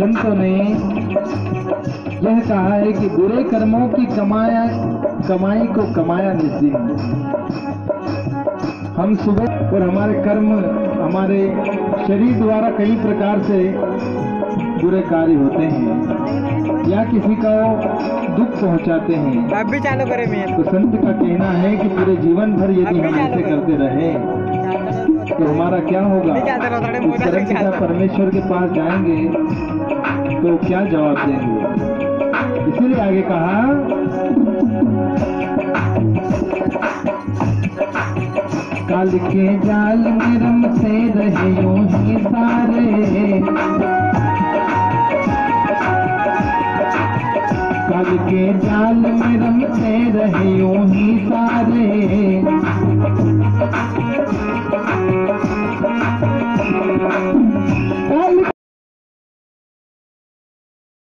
संतों ने यह कहा है कि बुरे कर्मों की कमाया कमाई को कमाया निस्दिन हम सुबह और हमारे कर्म हमारे शरीर द्वारा कई प्रकार से बुरे कार्य होते हैं या किसी का दुख पहुंचाते हैं। अब भी चालू करे मैं तो संत का कहना है कि पूरे जीवन भर यदि हम ऐसे करते रहे तो हमारा क्या होगा? नहीं चाहते रहो, थोड़े इस मोटा तरह से से जब परमेश्वर के पास जाएँगे तो क्या जवाब देंगे? इसीलिए आगे कहा काल के जाल में रमते रहे यूँ ही सारे। काल के जाल में रमते रहे यूँ ही सारे।